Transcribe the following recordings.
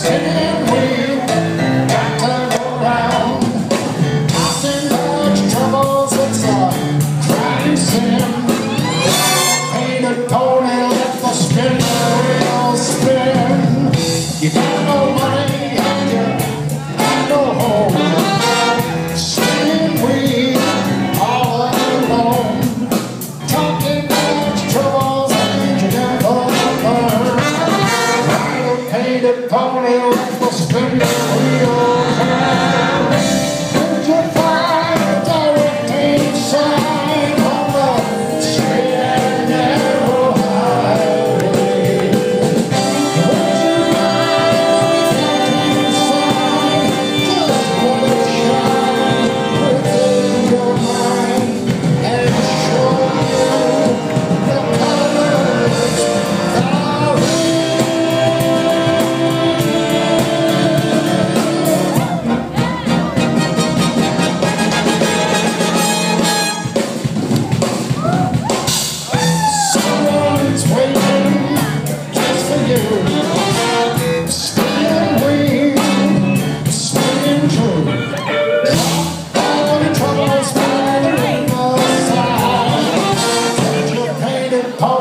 Stand Napoleon was splendid.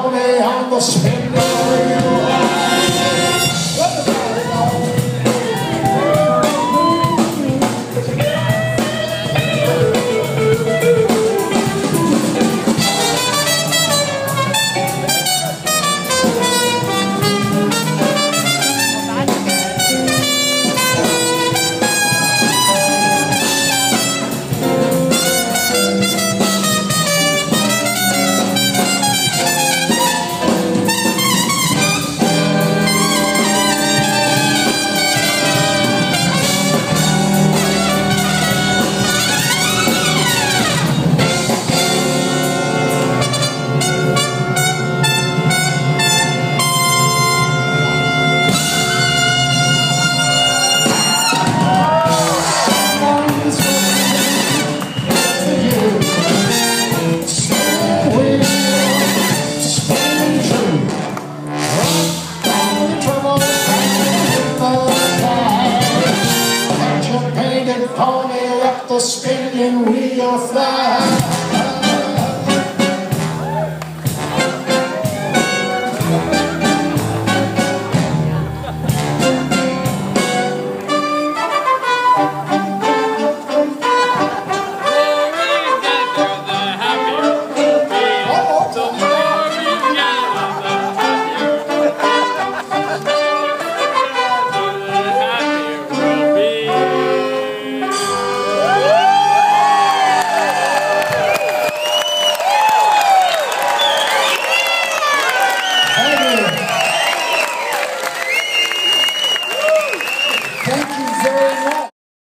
I'm the spending wheel. pony at the spinning wheel fly.